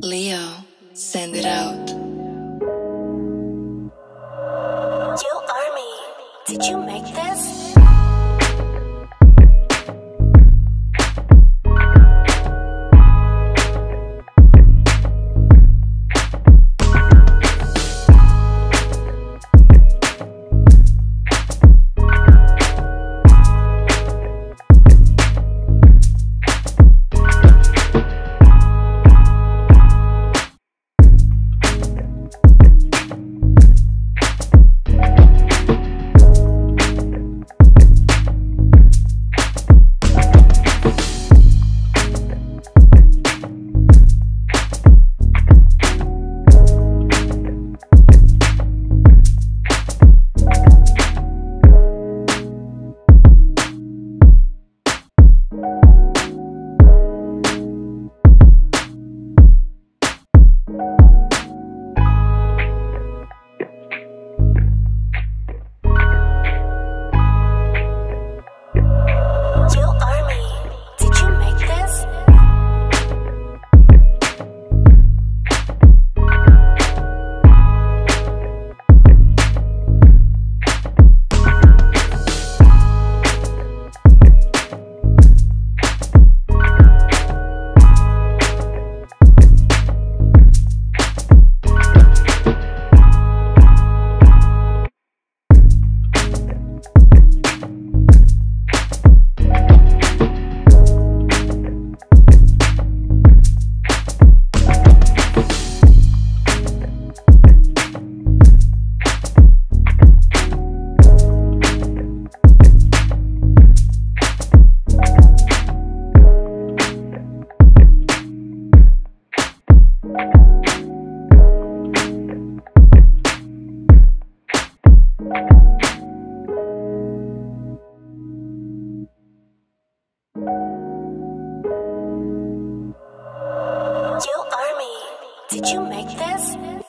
Leo, send it out. Yo, Army, did you make this? Did you make this?